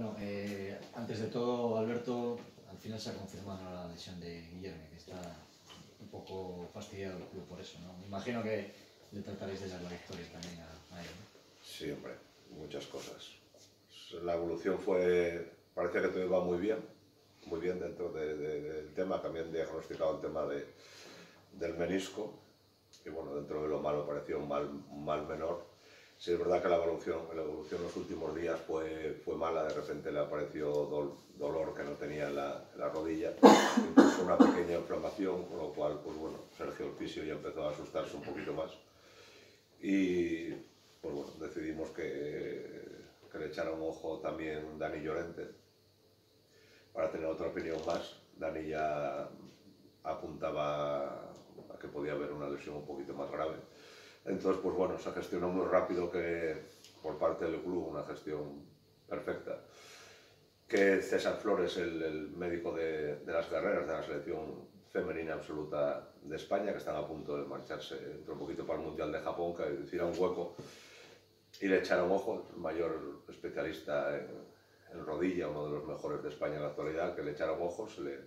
Bueno, eh, antes de todo, Alberto, al final se ha confirmado la lesión de Guillermo, que está un poco fastidiado el club por eso, ¿no? Me imagino que le trataréis de dar la victoria también a, él, ¿no? Sí, hombre, muchas cosas. La evolución fue, parecía que todo iba muy bien, muy bien dentro de- de- del tema, también diagnosticado el tema de, del menisco, y bueno, dentro de lo malo parecía mal, un mal menor. Sí, es verdad que la evolución, la evolución en los últimos días fue, fue mala, de repente le apareció dol- dolor que no tenía en la, la rodilla, incluso una pequeña inflamación, con lo cual, pues bueno, Sergio el fisio ya empezó a asustarse un poquito más. Y pues bueno, decidimos que, que le echara un ojo también Dani Llorente para tener otra opinión más. Dani ya apuntaba a que podía haber una lesión un poquito más grave. Entonces, pues bueno, se gestionó muy rápido que por parte del club, una gestión perfecta. Que César Flores, el, el médico de, de las guerreras de la selección femenina absoluta de España, que están a punto de marcharse dentro un poquito para el Mundial de Japón, que hiciera un hueco y le echaron ojo, el mayor especialista en, en rodilla, uno de los mejores de España en la actualidad, que le echaron ojo, se le,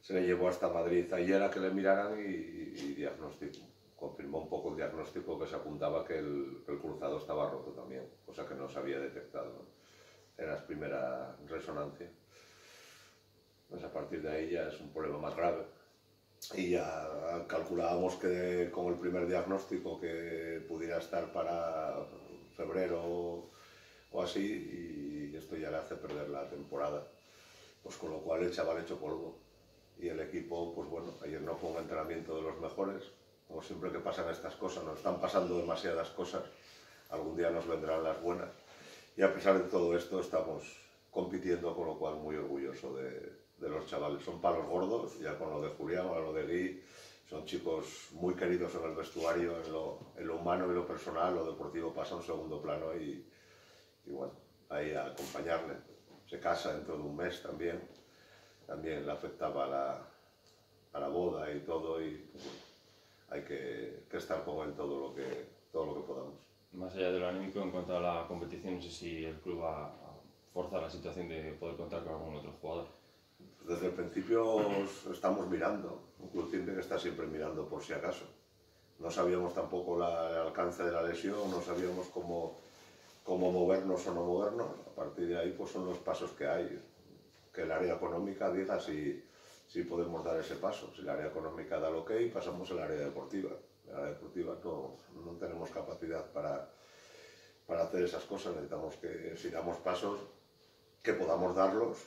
se le llevó hasta Madrid ayer a que le miraran y, y diagnóstico. Confirmó un poco el diagnóstico que se apuntaba que el, cruzado estaba roto también, cosa que no se había detectado en las primeras resonancias. Pues a partir de ahí ya es un problema más grave. Y ya calculábamos que con el primer diagnóstico que pudiera estar para febrero o así, y esto ya le hace perder la temporada. Pues con lo cual el chaval hecho polvo. Y el equipo, pues bueno, ayer no fue un entrenamiento de los mejores. Como siempre que pasan estas cosas, nos están pasando demasiadas cosas. Algún día nos vendrán las buenas. Y a pesar de todo esto, estamos compitiendo, con lo cual muy orgulloso de, de los chavales. Son palos gordos, ya con lo de Julián, con lo de Gui, son chicos muy queridos en el vestuario, en lo, en lo humano y lo personal, lo deportivo pasa a un segundo plano y, y bueno, ahí a acompañarle. Se casa dentro de un mes también, también le afectaba a la, a la boda y todo y hay que, que estar con él todo lo que, todo lo que podamos. Más allá de lo anímico, en cuanto a la competición, no sé si el club va a forzar la situación de poder contar con algún otro jugador. Desde el principio estamos mirando, un club tiene que estar siempre mirando por si acaso. No sabíamos tampoco la- el alcance de la lesión, no sabíamos cómo, cómo movernos o no movernos. A partir de ahí pues son los pasos que hay. Que el área económica diga si, si podemos dar ese paso. Si el área económica da el ok, pasamos al área deportiva. El área deportiva no, no tenemos capacidad para, para hacer esas cosas. Necesitamos que si damos pasos, que podamos darlos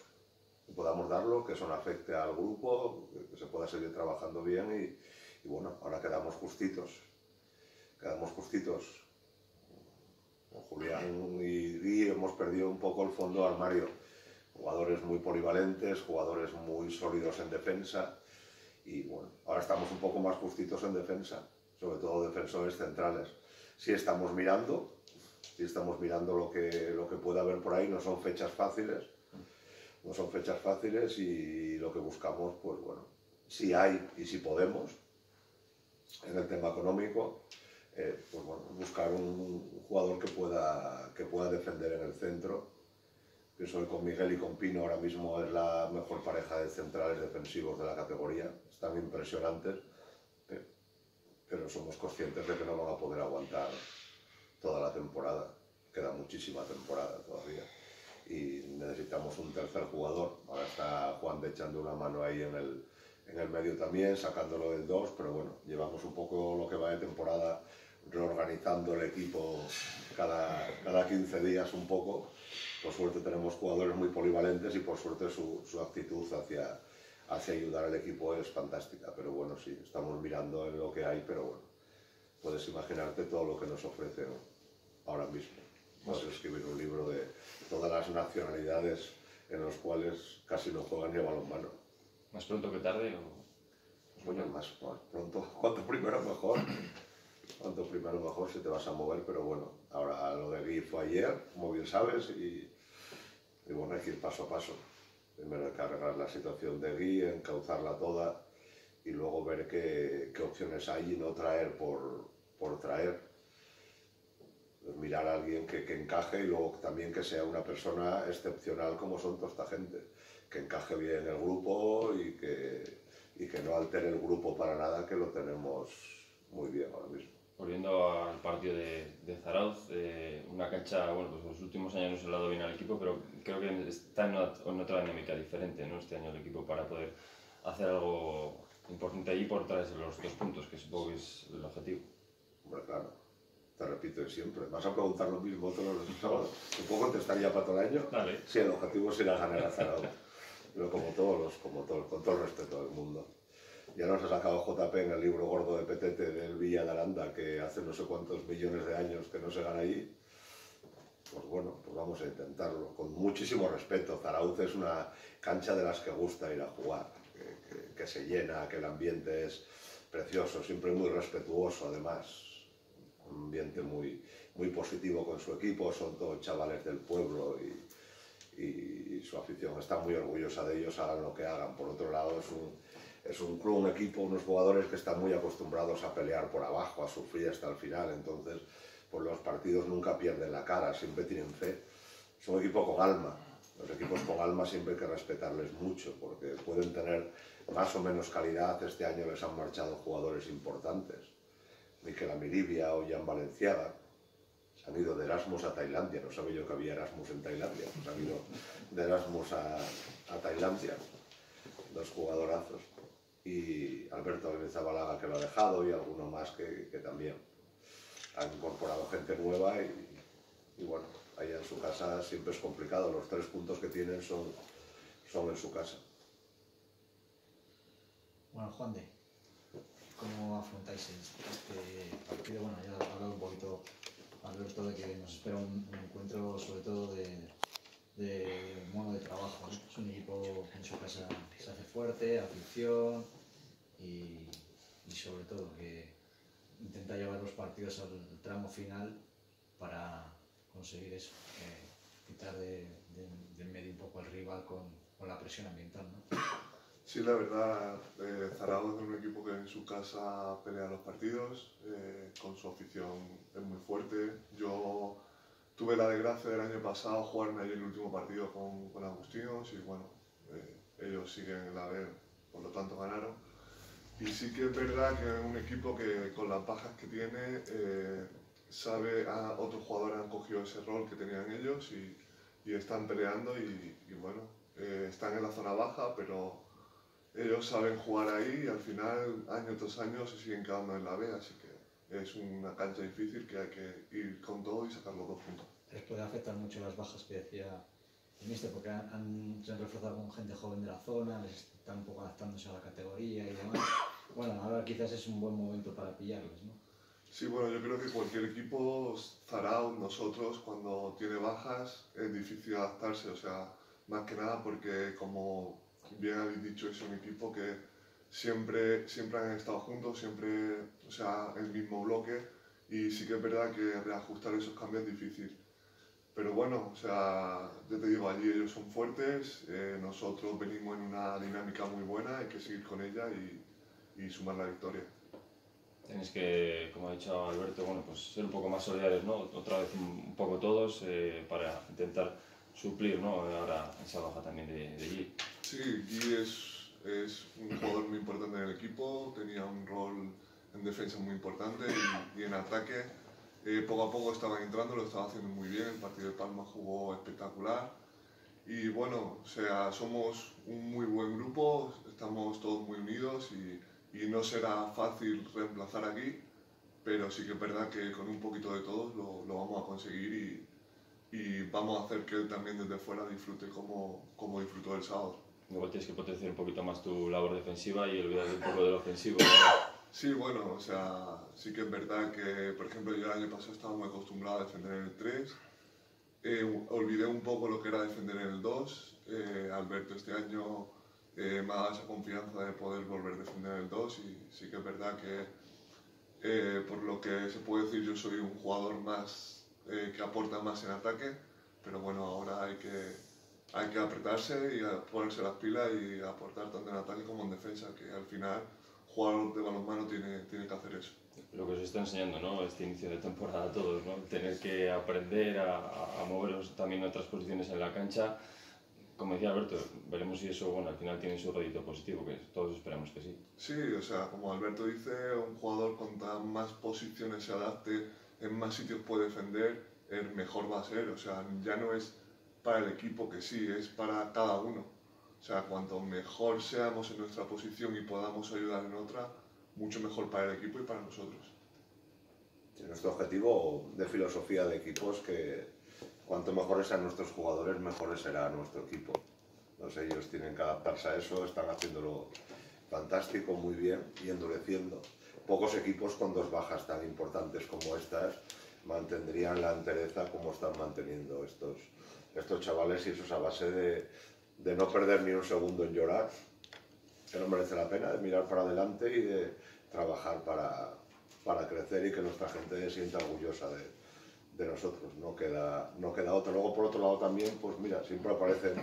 que podamos darlo, que eso no afecte al grupo, que se pueda seguir trabajando bien y, y bueno, ahora quedamos justitos, quedamos justitos. Con Julián y Gui hemos perdido un poco el fondo armario. Jugadores muy polivalentes, jugadores muy sólidos en defensa y bueno, ahora estamos un poco más justitos en defensa, sobre todo defensores centrales. Si estamos mirando, si estamos mirando lo que, lo que puede haber por ahí, no son fechas fáciles, no son fechas fáciles y lo que buscamos, pues bueno, si hay y si podemos, en el tema económico, eh, pues bueno, buscar un jugador que pueda, que pueda defender en el centro. Pienso que con Miguel y con Pino ahora mismo es la mejor pareja de centrales defensivos de la categoría. Están impresionantes, pe- pero somos conscientes de que no van a poder aguantar toda la temporada. Queda muchísima temporada todavía y necesitamos un tercer jugador. Ahora está Juan de echando una mano ahí en el, en el medio también, sacándolo del 2, pero bueno, llevamos un poco lo que va de temporada reorganizando el equipo cada, cada 15 días un poco. Por suerte tenemos jugadores muy polivalentes y por suerte su, su actitud hacia, hacia ayudar al equipo es fantástica. Pero bueno, sí, estamos mirando en lo que hay, pero bueno, puedes imaginarte todo lo que nos ofrecen ahora mismo. Puedes escribir un libro de todas las nacionalidades en los cuales casi no juegan ni a balonmano. Más pronto que tarde o... Bueno, más, más pronto, cuanto primero mejor. Cuanto primero mejor si te vas a mover, pero bueno, ahora lo de Gui fue ayer, como bien sabes, y, y bueno, hay que ir paso a paso. Primero hay que arreglar la situación de Gui, encauzarla toda y luego ver qué, qué opciones hay y no traer por, por traer. mirar a alguien que, que, encaje y luego también que sea una persona excepcional como son toda esta gente, que encaje bien en el grupo y que, y que no altere el grupo para nada, que lo tenemos muy bien ahora mismo. Volviendo al partido de, de Zarauz, eh, una cancha, bueno, pues los últimos años no se le ha dado bien al equipo, pero creo que está en otra, en otra dinámica diferente ¿no? este año el equipo para poder hacer algo importante allí por traerse los dos puntos, que supongo que es el objetivo. Bueno, claro, te repito siempre, vas a preguntar lo mismo todos los sábados. ¿Te puedo contestar ya para todo el año? Dale. Sí, el objetivo a ganar a Zarauz, pero como todos, los, como todos, con todo el respeto del mundo. Ya nos ha sacado JP en el libro gordo de Petete del Villa de que hace no sé cuántos millones de años que no se gana allí. Pues bueno, pues vamos a intentarlo, con muchísimo respeto. Zarauz es una cancha de las que gusta ir a jugar, que, se llena, que el ambiente es precioso, siempre muy respetuoso además. Un ambiente muy, muy positivo con su equipo, son todos chavales del pueblo y, y, y su afición está muy orgullosa de ellos, hagan lo que hagan. Por otro lado, es un, es un club, un equipo, unos jugadores que están muy acostumbrados a pelear por abajo, a sufrir hasta el final, entonces pues los partidos nunca pierden la cara, siempre tienen fe. Es un equipo con alma, los equipos con alma siempre hay que respetarles mucho, porque pueden tener más o menos calidad, este año les han marchado jugadores importantes, Miquel Amiribia o Jan Valenciaga, se han ido de Erasmus a Tailandia, no sabía yo que había Erasmus en Tailandia, se han ido de Erasmus a, a Tailandia, dos jugadorazos y Alberto Balaga que lo ha dejado y alguno más que, que también han incorporado gente nueva y, bueno, allá en su casa siempre es complicado, los tres puntos que tienen son, son en su casa. Bueno, Juan de, ¿cómo afrontáis este partido? Bueno, ya ha hablado un poquito Alberto de que nos espera un encuentro sobre todo de, de mono de trabajo. ¿no? Es un equipo en su casa se hace fuerte, afición y, y, sobre todo que intenta llevar los partidos al tramo final para conseguir eso, eh, quitar de, de, de, medio un poco al rival con, con la presión ambiental. ¿no? Sí, la verdad, eh, Zaragoza es un equipo que en su casa pelea los partidos, eh, con su afición es muy fuerte. Yo tuve la desgracia del año pasado jugarme allí el último partido con, con Agustinos y bueno, eh, ellos siguen en la B, por lo tanto ganaron. Y sí que es verdad que es un equipo que con las bajas que tiene, eh, sabe, a otros jugadores han cogido ese rol que tenían ellos y, y están peleando y, y bueno, eh, están en la zona baja, pero ellos saben jugar ahí y al final, año tras año, se siguen quedando en la B, así es una cancha difícil que hay que ir con todo y sacar los dos puntos. Les puede afectar mucho las bajas que decía el míster, porque han, han, se han reforzado con gente joven de la zona, les están un poco adaptándose a la categoría y demás. Bueno, ahora quizás es un buen momento para pillarles, ¿no? Sí, bueno, yo creo que cualquier equipo, Zarao, nosotros, cuando tiene bajas, es difícil adaptarse, o sea, más que nada porque, como bien habéis dicho, es un equipo que siempre, siempre han estado juntos, siempre, o sea, el mismo bloque y sí que es verdad que reajustar esos cambios es difícil. Pero bueno, o sea, yo te digo, allí ellos son fuertes, eh, nosotros venimos en una dinámica muy buena, hay que seguir con ella y, y sumar la victoria. Tenéis que, como ha dicho Alberto, bueno, pues ser un poco más solidarios, ¿no? Otra vez un, poco todos eh, para intentar suplir, ¿no? Ahora esa baja también de, de. Sí, G es, es un jugador muy importante en el equipo, tenía un rol en defensa muy importante y, en ataque eh, poco a poco estaba entrando, lo estaba haciendo muy bien, el partido de Palma jugó espectacular y bueno, o sea, somos un muy buen grupo, estamos todos muy unidos y, y no será fácil reemplazar aquí, pero sí que es verdad que con un poquito de todos lo, lo vamos a conseguir y, y, vamos a hacer que él también desde fuera disfrute como, como disfrutó el sábado. Igual tienes que potenciar un poquito más tu labor defensiva y olvidarte un poco del ofensivo. Sí, bueno, o sea, sí que es verdad que, por ejemplo, yo el año pasado estaba muy acostumbrado a defender en el 3. Eh, olvidé un poco lo que era defender en el 2. Eh, Alberto este año eh, me ha dado esa confianza de poder volver a defender en el 2 y sí que es verdad que, eh, por lo que se puede decir, yo soy un jugador más eh, que aporta más en ataque, pero bueno, ahora hay que, hay que apretarse y ponerse las pilas y aportar tanto en ataque como en defensa, que al final jugador de balonmano tiene, tiene que hacer eso. lo que os está enseñando, ¿no? Este inicio de temporada a todos, ¿no? Tener que aprender a, a moveros también otras posiciones en la cancha. Como decía Alberto, veremos si eso, bueno, al final tiene su rédito positivo, que todos esperamos que sí. Sí, o sea, como Alberto dice, un jugador con tan más posiciones se adapte, en más sitios puede defender, el mejor va a ser. O sea, ya no es para el equipo que sí, es para cada uno. O sea, cuanto mejor seamos en nuestra posición y podamos ayudar en otra, mucho mejor para el equipo y para nosotros. nuestro objetivo de filosofía de equipo es que cuanto mejores sean nuestros jugadores, mejores será nuestro equipo. Entonces ellos tienen que adaptarse a eso, están haciéndolo fantástico, muy bien y endureciendo. Pocos equipos con dos bajas tan importantes como estas mantendrían la entereza como están manteniendo estos, estos chavales y eso es a base de, de no perder ni un segundo en llorar, que no merece la pena, de mirar para adelante y de trabajar para, para crecer y que nuestra gente se sienta orgullosa de, de, nosotros. No queda, no queda otro. Luego, por otro lado, también, pues mira, siempre aparecen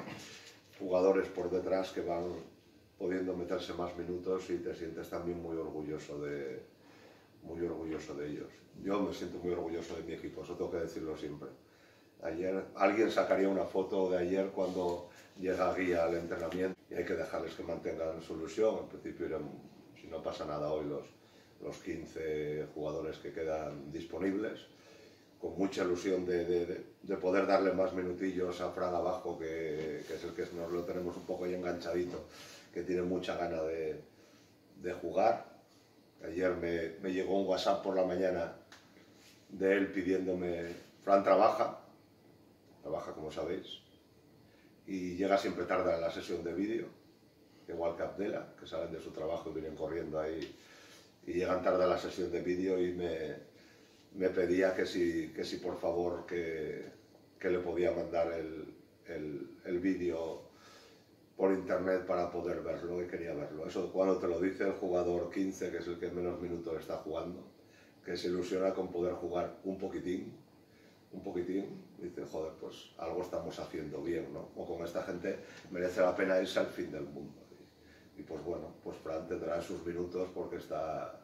jugadores por detrás que van pudiendo meterse más minutos y te sientes también muy orgulloso de, muy orgulloso de ellos. Yo me siento muy orgulloso de mi equipo, eso tengo que decirlo siempre. Ayer alguien sacaría una foto de ayer cuando llega Guía al entrenamiento y hay que dejarles que mantengan su ilusión. En principio, si no pasa nada hoy, los, los 15 jugadores que quedan disponibles, con mucha ilusión de, de, de poder darle más minutillos a Fran abajo, que, que, es el que nos lo tenemos un poco ahí enganchadito, que tiene mucha gana de, de jugar. Ayer me, me llegó un WhatsApp por la mañana de él pidiéndome, Fran trabaja, trabaja como sabéis, y llega siempre tarde a la sesión de vídeo, igual que Abdela, que salen de su trabajo y vienen corriendo ahí y llegan tarde a la sesión de vídeo y me, me, pedía que si, que si por favor que, que le podía mandar el, el, el vídeo por internet para poder verlo y quería verlo. Eso cuando te lo dice el jugador 15, que es el que menos minutos está jugando, que se ilusiona con poder jugar un poquitín, un poquitín, dice, joder, pues algo estamos haciendo bien, ¿no? O con esta gente merece la pena irse al fin del mundo. Y, y pues bueno, pues Fran tendrá sus minutos porque está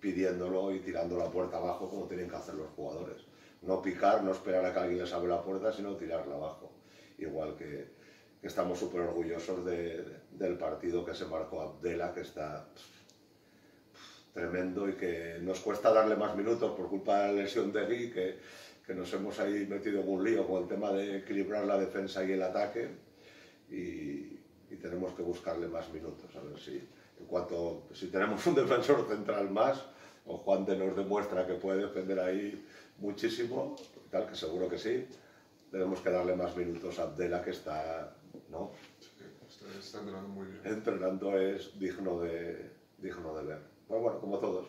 pidiéndolo y tirando la puerta abajo como tienen que hacer los jugadores. No picar, no esperar a que alguien les abra la puerta, sino tirarla abajo. Igual que, estamos súper orgullosos de, de, del partido que se marcó Abdela, que está tremendo y que nos cuesta darle más minutos por culpa de la lesión de Gui, que que nos hemos ahí metido en un lío con el tema de equilibrar la defensa y el ataque y, y tenemos que buscarle más minutos, a ver si en cuanto si tenemos un defensor central más o Juan de nos demuestra que puede defender ahí muchísimo, tal que seguro que sí, tenemos que darle más minutos a Abdela que está, ¿no? Sí, está, está entrenando muy bien. Entrenando es digno de, digno de ver. Pues bueno, como todos.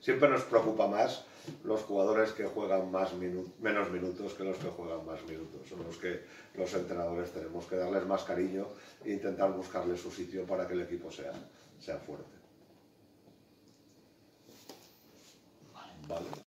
Siempre nos preocupa más los jugadores que juegan más menos minutos que los que juegan más minutos. Son los que los entrenadores tenemos que darles más cariño e intentar buscarles su sitio para que el equipo sea, sea fuerte. Vale.